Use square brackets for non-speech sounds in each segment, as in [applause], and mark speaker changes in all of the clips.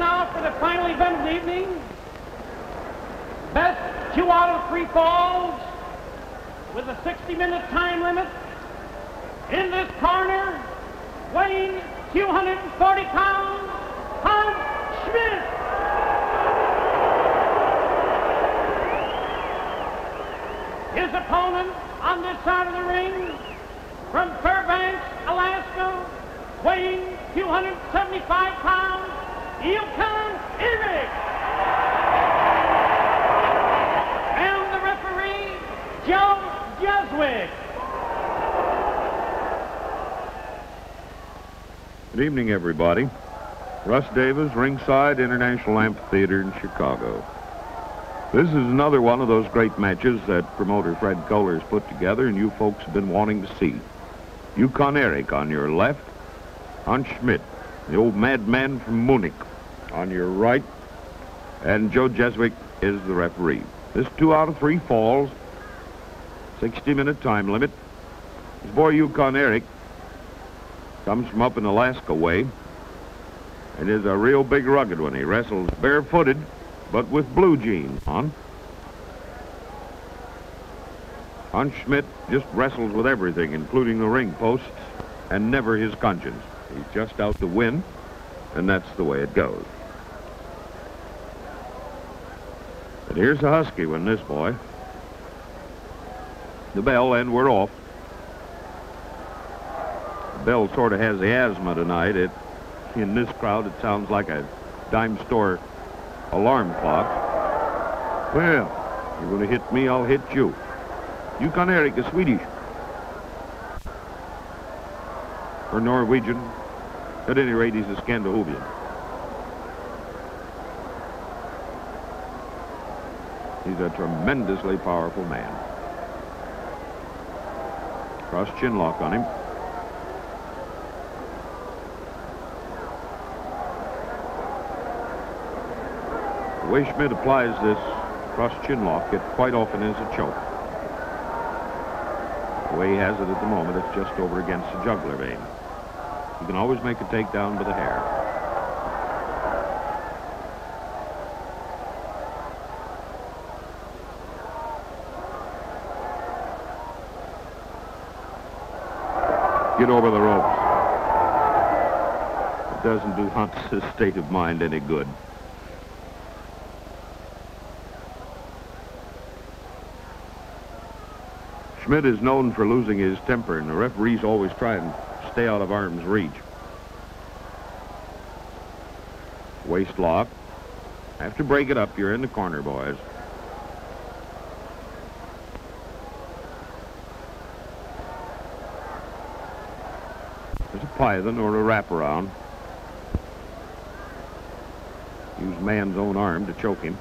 Speaker 1: now for the final event of the evening. Best two out of three falls with a 60-minute time limit. In this corner, weighing 240 pounds, Hans Schmidt. His opponent on this side of the ring, from Fairbanks, Alaska, weighing 275 pounds, Yukon Eric. And the referee, Joe Jeswick.
Speaker 2: Good evening, everybody. Russ Davis, Ringside International Amphitheater in Chicago. This is another one of those great matches that promoter Fred Kohler has put together and you folks have been wanting to see. Yukon Eric on your left, Hans Schmidt, the old madman from Munich, on your right, and Joe Jeswick is the referee. This two out of three falls, 60-minute time limit. This boy Yukon Eric comes from up in Alaska way and is a real big rugged one. He wrestles barefooted, but with blue jeans on. Hans Schmidt just wrestles with everything, including the ring posts, and never his conscience. He's just out to win, and that's the way it goes. But here's a husky one, this boy. The bell, and we're off. The bell sort of has the asthma tonight. It, in this crowd, it sounds like a dime store alarm clock. Well, you're going to hit me, I'll hit you. You Yukon Eric is Swedish. Or Norwegian. At any rate, he's a Scandinavian. He's a tremendously powerful man. Cross chin lock on him. The way Schmidt applies this cross chin lock, it quite often is a choke. The way he has it at the moment, it's just over against the jugular vein. You can always make a takedown with a hair. Get over the ropes. It doesn't do Hans's state of mind any good. Schmidt is known for losing his temper, and the referees always try and stay out of arm's reach. Waist lock. Have to break it up. You're in the corner, boys. There's a python or a wraparound. Use man's own arm to choke him.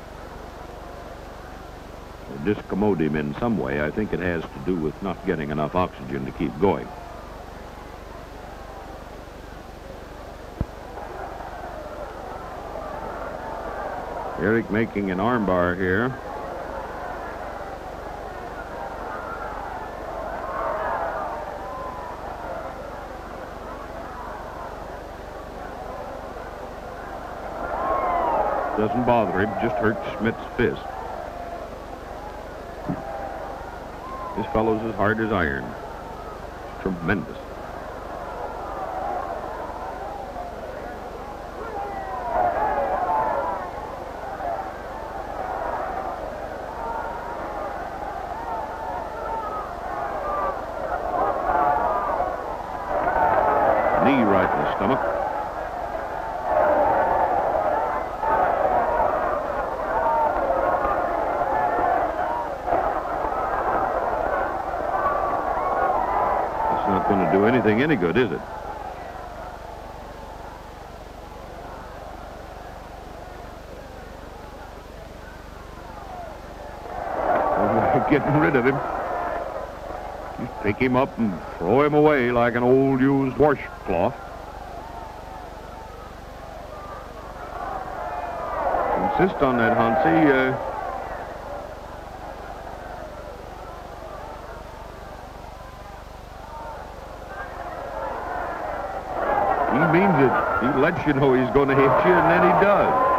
Speaker 2: Or discommode him in some way. I think it has to do with not getting enough oxygen to keep going. Eric making an armbar here. Doesn't bother him, just hurts Schmidt's fist. This fellow's as hard as iron. Tremendous. Knee right in the stomach. It's not going to do anything any good, is it? Oh, [laughs] Getting rid of him. Just pick him up and throw him away like an old used washcloth. Insist on that, Hansi. Uh, he means it. He lets you know he's going to hit you, and then he does.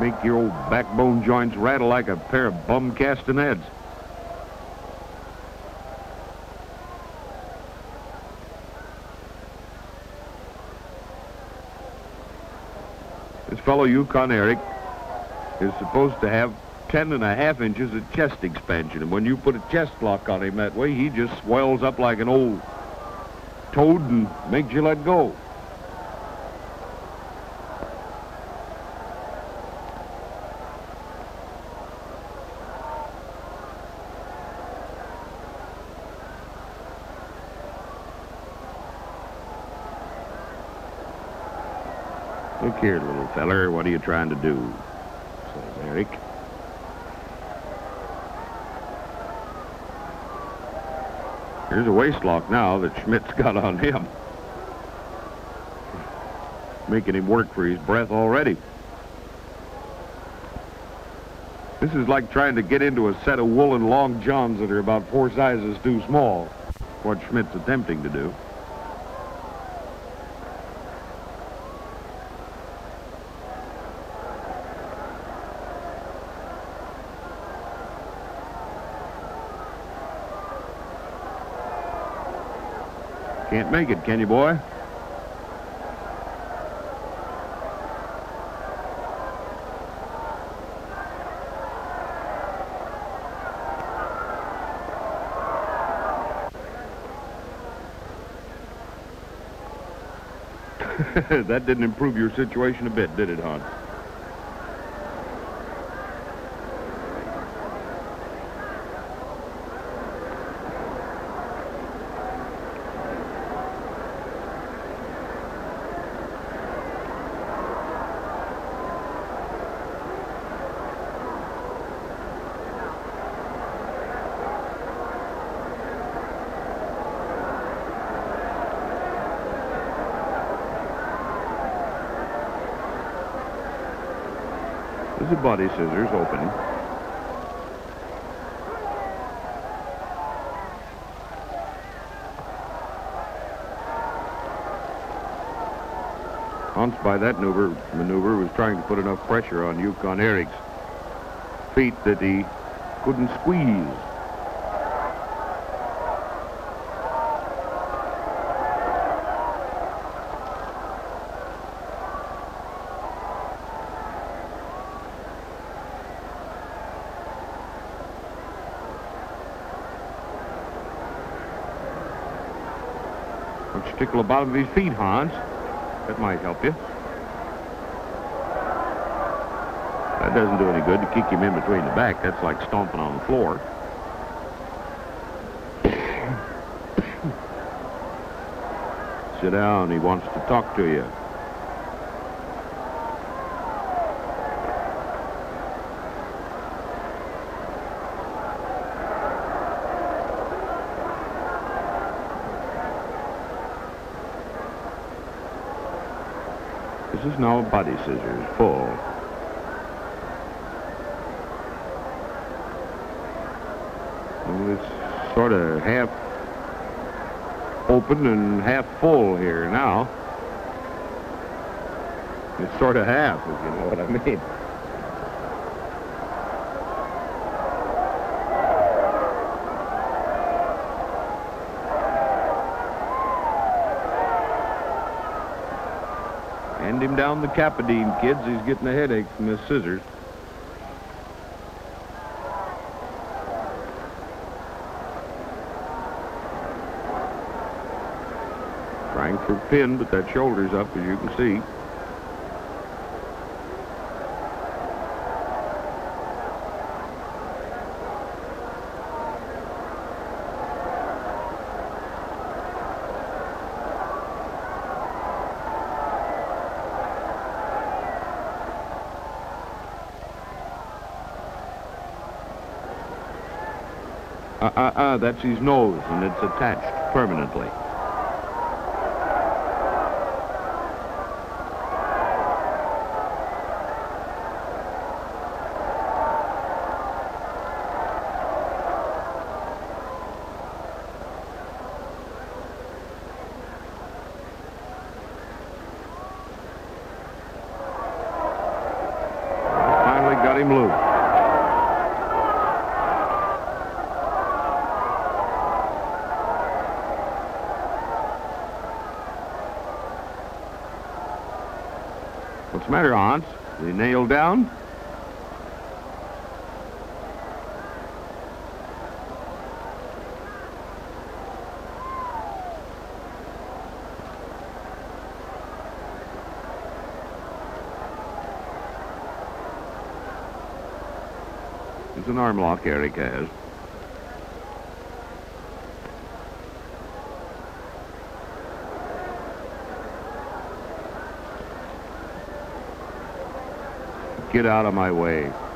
Speaker 2: Make your old backbone joints rattle like a pair of bum castanets. This fellow Yukon Eric is supposed to have ten and a half inches of chest expansion. And when you put a chest lock on him that way, he just swells up like an old toad and makes you let go. Look here, little feller, what are you trying to do? Says Eric. Here's a waist lock now that Schmidt's got on him. Making him work for his breath already. This is like trying to get into a set of woolen long johns that are about four sizes too small. What Schmidt's attempting to do. Can't make it, can you, boy? [laughs] that didn't improve your situation a bit, did it, Hans? There's a body scissors open. Hans, by that maneuver, maneuver, was trying to put enough pressure on Yukon Eric's feet that he couldn't squeeze. The bottom of his feet, Hans. That might help you. That doesn't do any good to kick him in between the back. That's like stomping on the floor. [coughs] Sit down. He wants to talk to you. Now body scissors, full. Well, it's sort of half open and half full here now. It's sort of half, if you know what I mean. Hand him down the Capudine, kids. He's getting a headache from his scissors. Trying for pin, but that shoulder's up, as you can see. That's his nose, and it's attached permanently. got him loose. What's the matter? Is he nailed down? It's an arm lock Eric has. Get out of my way.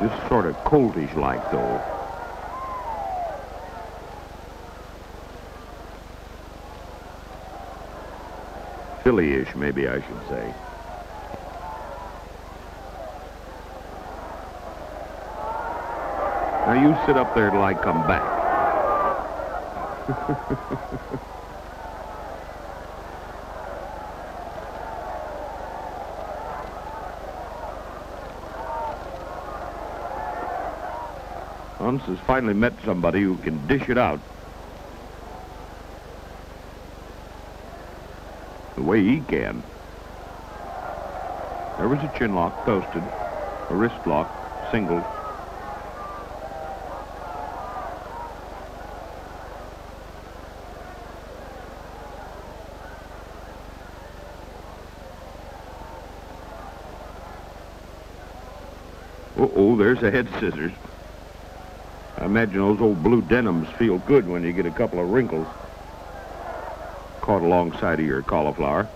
Speaker 2: Is sort of coltish like though. Filly-ish, maybe I should say. Now you sit up there till I come back. [laughs] Has finally met somebody who can dish it out. The way he can. There was a chin lock posted, a wrist lock singled. Uh-oh, there's a head scissors. Imagine those old blue denims feel good when you get a couple of wrinkles caught alongside of your cauliflower.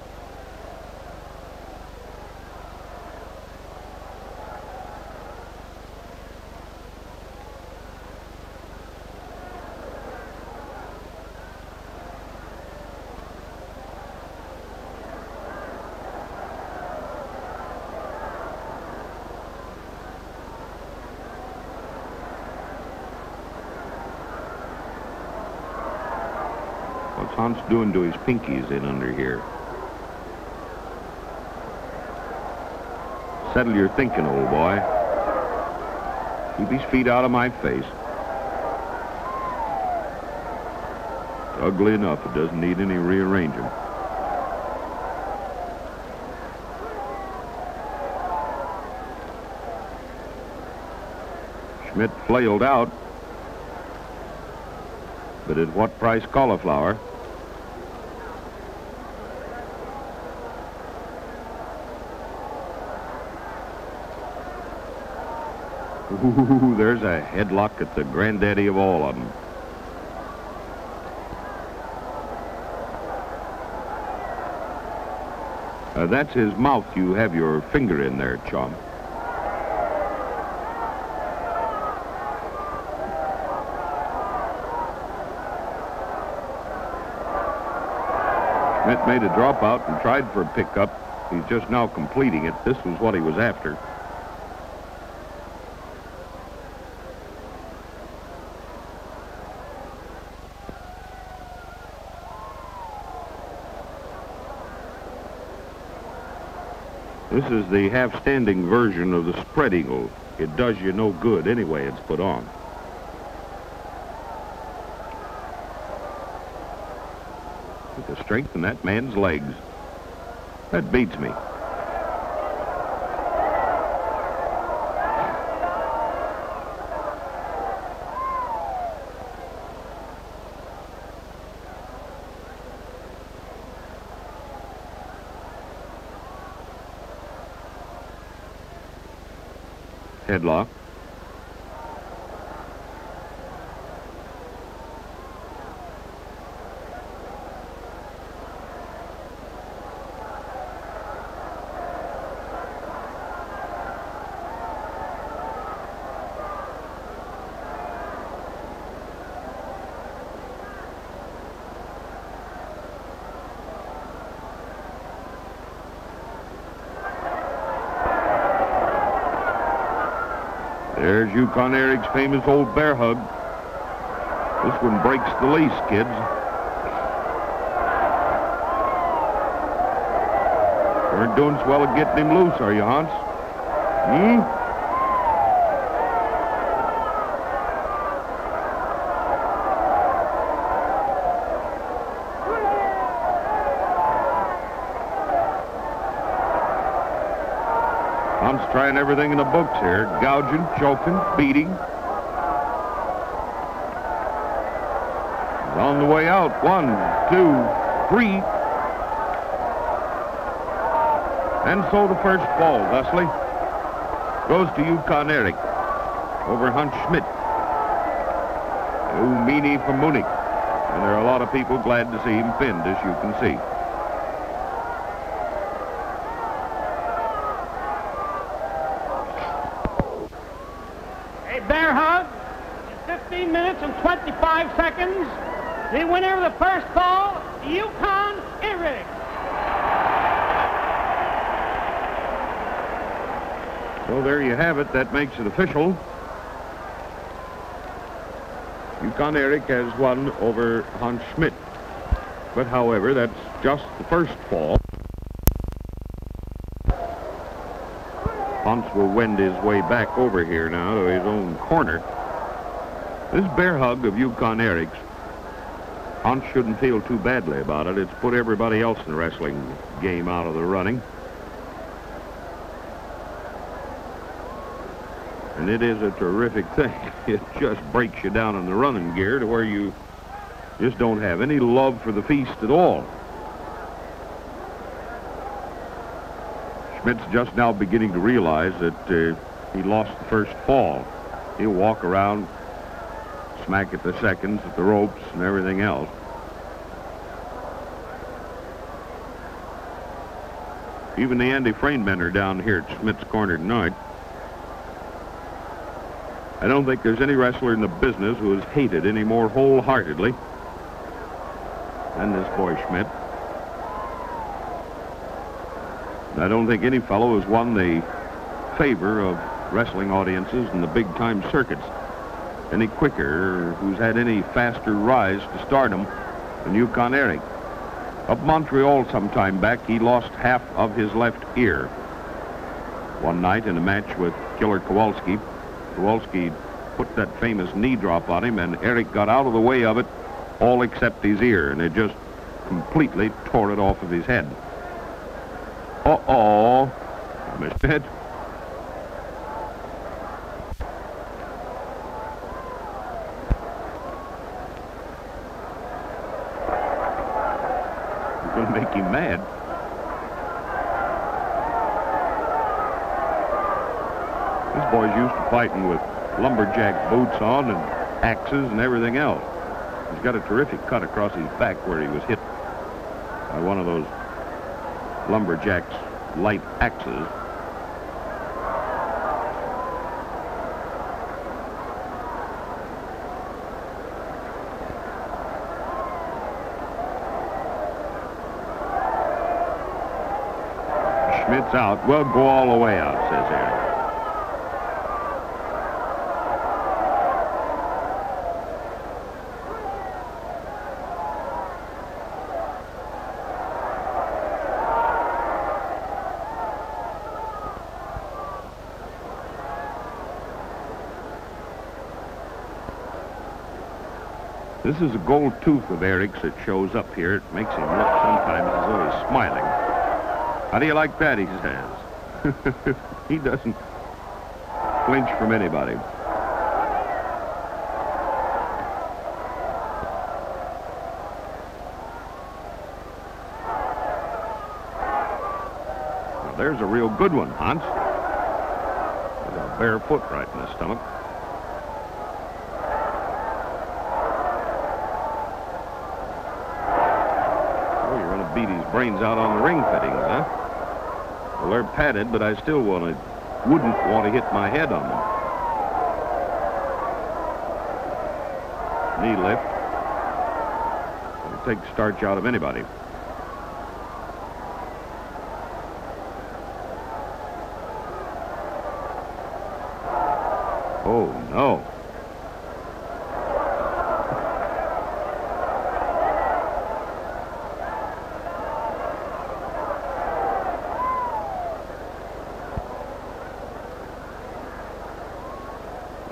Speaker 2: Doing to his pinkies in under here? Settle your thinking, old boy. Keep his feet out of my face. Ugly enough, it doesn't need any rearranging. Schmidt flailed out, but at what price cauliflower? Ooh, there's a headlock at the granddaddy of all of them. Uh, that's his mouth. You have your finger in there, chum. Schmidt made a dropout and tried for a pickup. He's just now completing it. This was what he was after. This is the half-standing version of the spread eagle. It does you no good anyway it's put on. Look the strength in that man's legs. That beats me. Headlock. Yukon Eric's famous old bear hug. This one breaks the least, kids. Aren't doing swell at getting him loose, are you, Hans? Hmm? Hans's trying everything in the books here. Gouging, choking, beating. He's on the way out. One, two, three. And so the first fall, thusly, goes to Yukon Eric over Hans Schmidt. Meanie from Munich. And there are a lot of people glad to see him pinned, as you can see.
Speaker 1: A bear hug in 15 minutes and 25 seconds. The winner of the first fall, Yukon Eric.
Speaker 2: So there you have it. That makes it official. Yukon Eric has won over Hans Schmidt. But however, that's just the first fall. Hans will wend his way back over here now to his own corner. This bear hug of Yukon Eric's, Hans shouldn't feel too badly about it. It's put everybody else in the wrestling game out of the running. And it is a terrific thing. [laughs] It just breaks you down in the running gear to where you just don't have any love for the feast at all. Schmidt's just now beginning to realize that uh, he lost the first fall. He'll walk around, smack at the seconds, at the ropes, and everything else. Even the Andy Frain men are down here at Schmidt's corner tonight. I don't think there's any wrestler in the business who is hated any more wholeheartedly than this boy Schmidt. I don't think any fellow has won the favor of wrestling audiences in the big-time circuits any quicker, who's had any faster rise to stardom than Yukon Eric. Up Montreal some time back, he lost half of his left ear. One night in a match with Killer Kowalski, Kowalski put that famous knee drop on him, and Eric got out of the way of it, all except his ear, and it just completely tore it off of his head. Uh-oh. I missed it. It's going to make him mad. This boy's used to fighting with lumberjack boots on and axes and everything else. He's got a terrific cut across his back where he was hit by one of those lumberjack's light axes. Schmidt's out. We'll go all the way out, says Eric. This is a gold tooth of Eric's that shows up here. It makes him look sometimes as though he's smiling. How do you like that, he says. [laughs] he doesn't flinch from anybody. There's a real good one, Hans. With a bare foot right in the stomach. Oh, you're going to beat his brains out on the ring fittings, huh? Well, they're padded, but I still want to, wouldn't want to hit my head on them. Knee lift. It'll take starch out of anybody. Oh, no.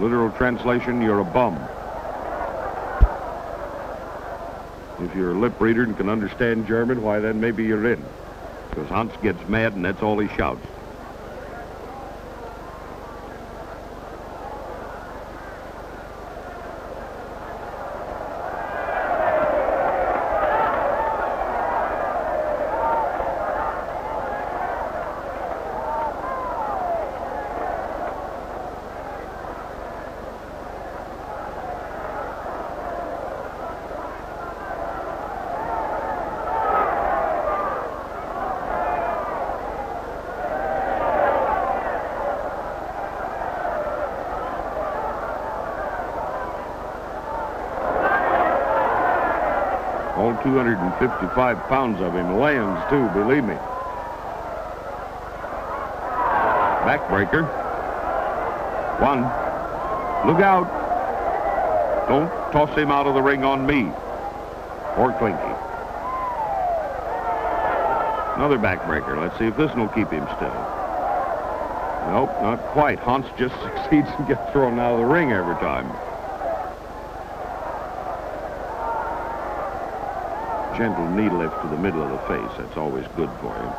Speaker 2: Literal translation, you're a bum. If you're a lip reader and can understand German, why then maybe you're in. Because Hans gets mad and that's all he shouts. All 255 pounds of him. Lands, too, believe me. Backbreaker. One. Look out. Don't toss him out of the ring on me. Or Klinky. Another backbreaker. Let's see if this will keep him still. Nope, not quite. Hans just [laughs] succeeds and gets thrown out of the ring every time. Gentle knee lift to the middle of the face. That's always good for him.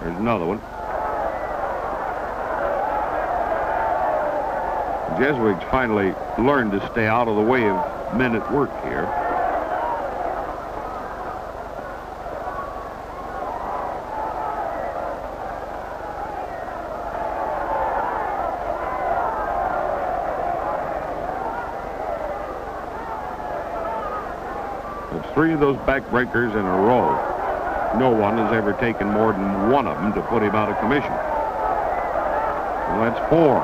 Speaker 2: There's another one. The Jesuits finally learned to stay out of the way of men at work here. Three of those backbreakers in a row. No one has ever taken more than one of them to put him out of commission. Well, that's four.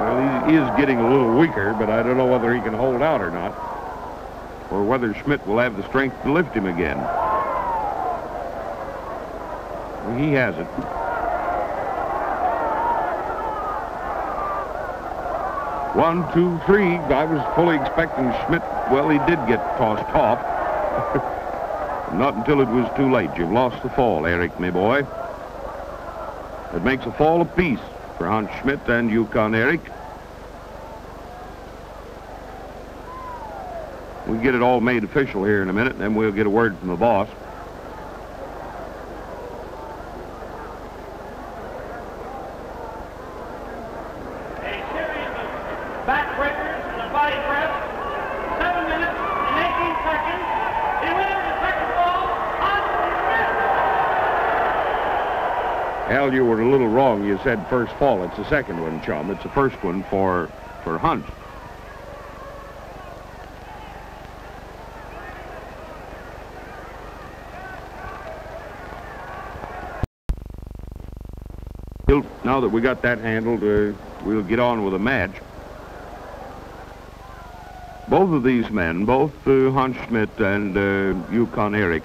Speaker 2: Well, he is getting a little weaker, but I don't know whether he can hold out or not, or whether Schmidt will have the strength to lift him again. Well, he has it. One, two, three. I was fully expecting Schmidt. Well, he did get tossed off. [laughs] Not until it was too late. You've lost the fall, Eric, my boy. It makes a fall apiece for Hans Schmidt and Yukon Eric. We get it all made official here in a minute, and then we'll get a word from the boss.
Speaker 1: A series of backbreakers and a body press. Seven minutes and 18 seconds. The winner of the second fall, Hans
Speaker 2: Al, you were a little wrong. You said first fall. It's the second one, chum. It's the first one for for Hans. Now that we got that handled, uh, we'll get on with the match. Both of these men, both uh, Hans Schmidt and uh, Yukon Eric,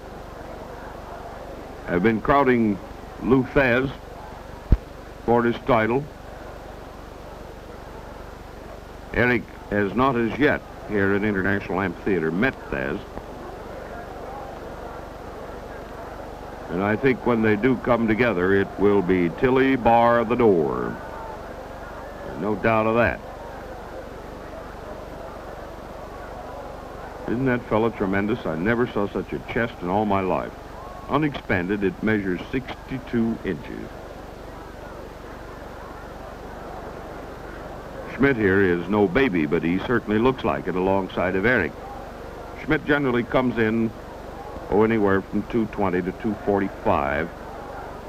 Speaker 2: have been crowding Lou Thesz for his title. Eric has not as yet here at International Amphitheater met Thesz. And I think when they do come together, it will be Tilly bar the door. No doubt of that. Isn't that fellow tremendous? I never saw such a chest in all my life. Unexpanded, it measures 62 inches. Schmidt here is no baby, but he certainly looks like it alongside of Eric. Schmidt generally comes in, oh, anywhere from 220 to 245.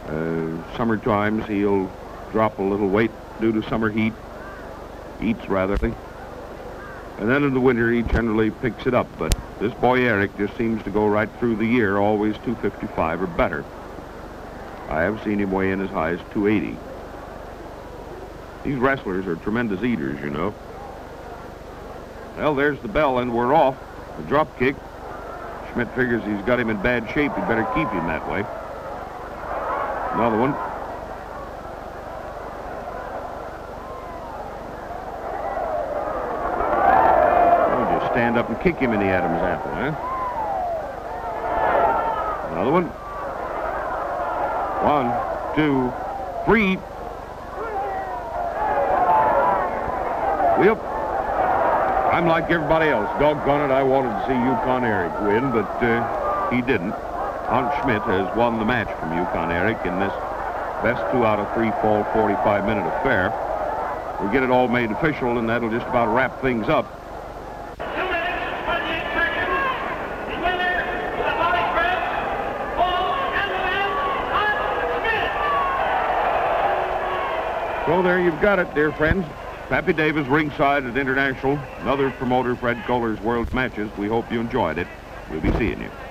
Speaker 2: Uh, summer times, he'll drop a little weight due to summer heat, eats rather. And then in the winter, he generally picks it up. But this boy Eric just seems to go right through the year, always 255 or better. I have seen him weigh in as high as 280. These wrestlers are tremendous eaters, you know. Well, there's the bell, and we're off. The drop kick. Schmidt figures he's got him in bad shape. He better keep him that way. Another one. I'll just stand up and kick him in the Adam's apple, eh? Another one. One, two, three. Well, I'm like everybody else. Doggone it, I wanted to see Yukon Eric win, but uh, he didn't. Hans Schmidt has won the match from Yukon Eric in this best two out of three fall 45-minute affair. We'll get it all made official, and that'll just about wrap things up.
Speaker 1: Two minutes, 28 seconds. The winner, the body press, Paul Anderson, Hans Schmidt.
Speaker 2: So there you've got it, dear friends. Pappy Davis ringside at International, another promoter Fred Kohler's World Matches. We hope you enjoyed it. We'll be seeing you.